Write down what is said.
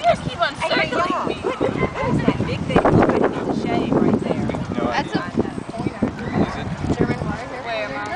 You just keep on circling I me. That big thing looking at shade right there? No That's idea. a pointer. Is it? German water here. Wait,